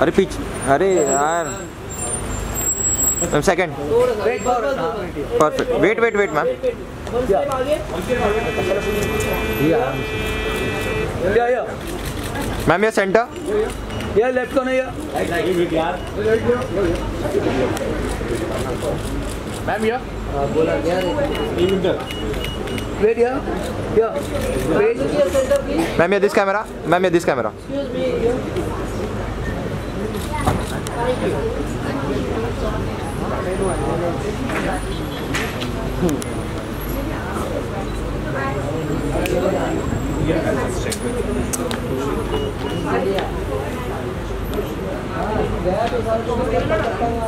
अरे पीछे, अरे यार। Second perfect wait wait wait ma'am ma'am ये सेंटर या लेफ़्ट को नहीं या मैम या वेट या या wait look centre please ma'am ये दिस कैमरा मैम ये दिस कैमरा एक्सक्यूज मी गया तो सर को मैं कर सकता हूँ